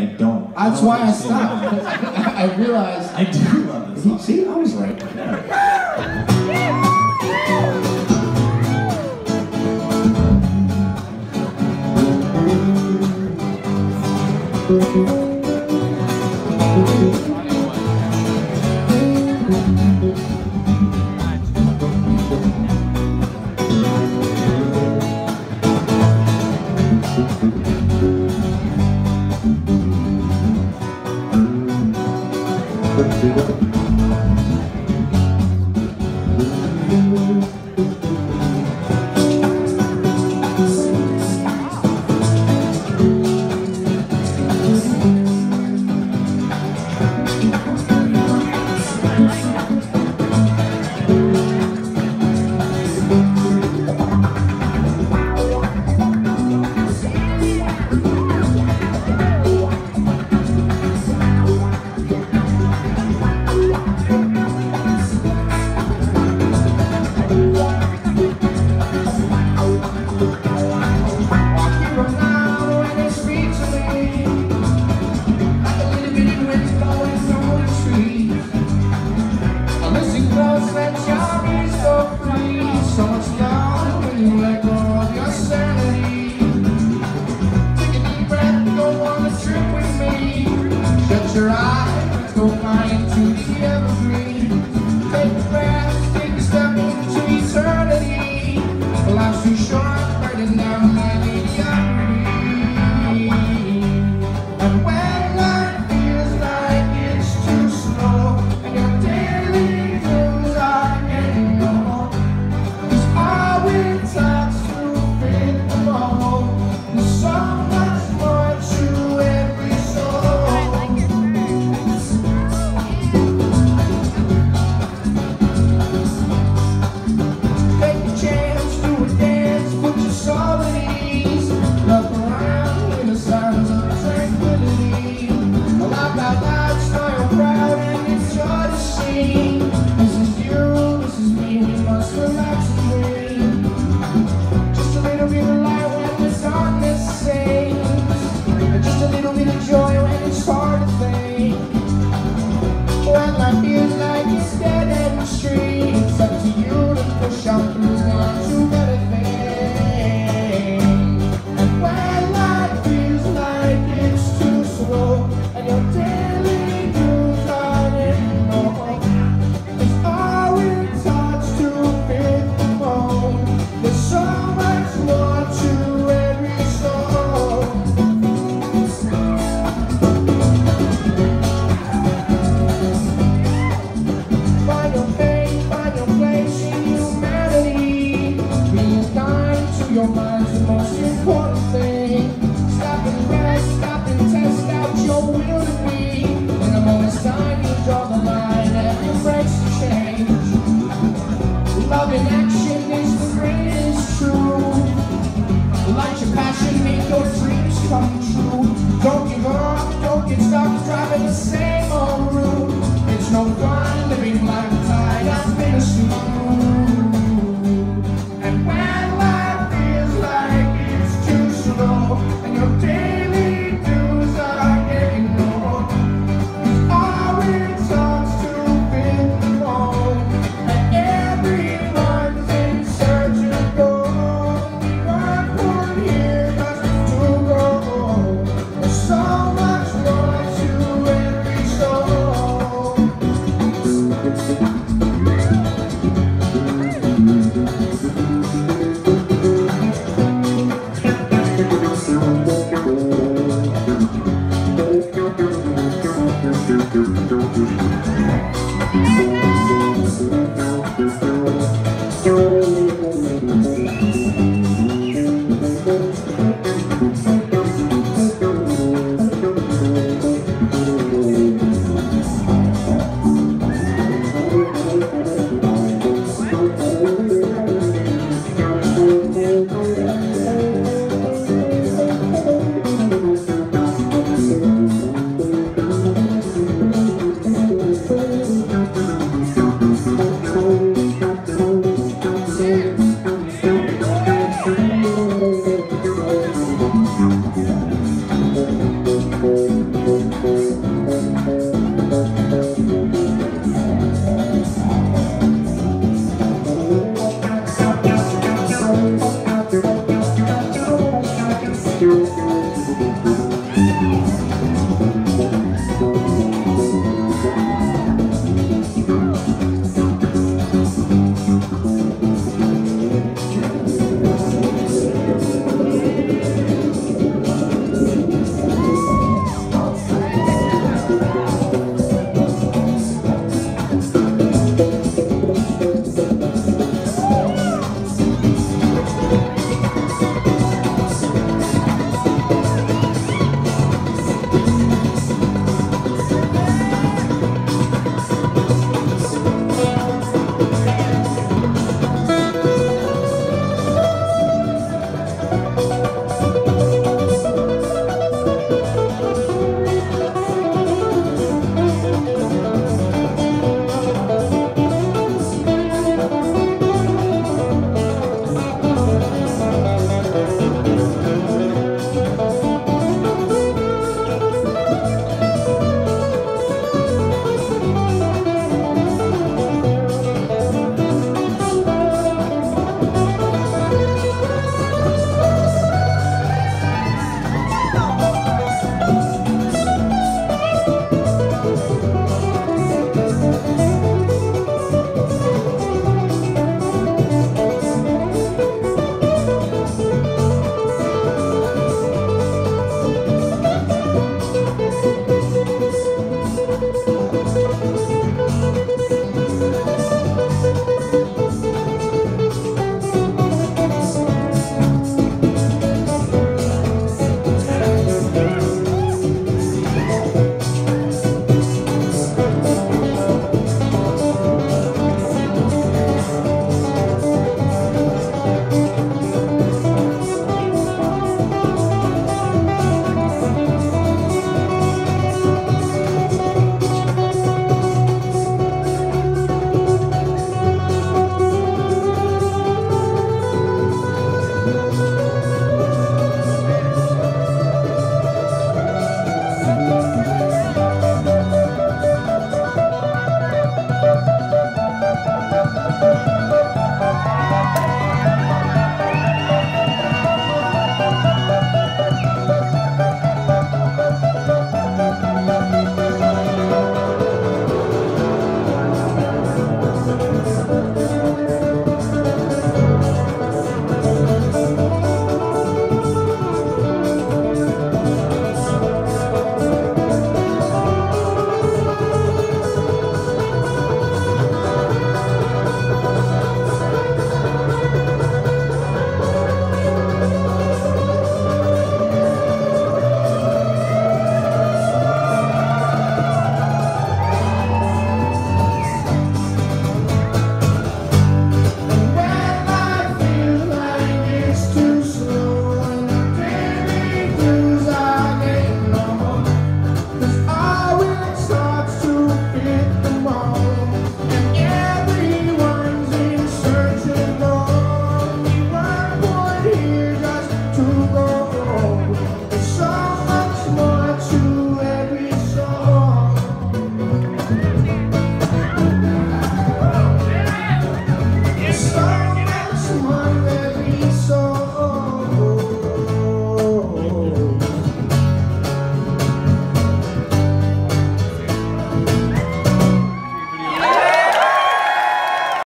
I don't. That's I why I stopped. I realized. I do love this song. See, I was right. Yeah. Música Bye-bye. your mind's the most important thing. Stop and rest, stop and test out your will to be. In the moment's time, you draw the line and it breaks the change. Love in action Thank you.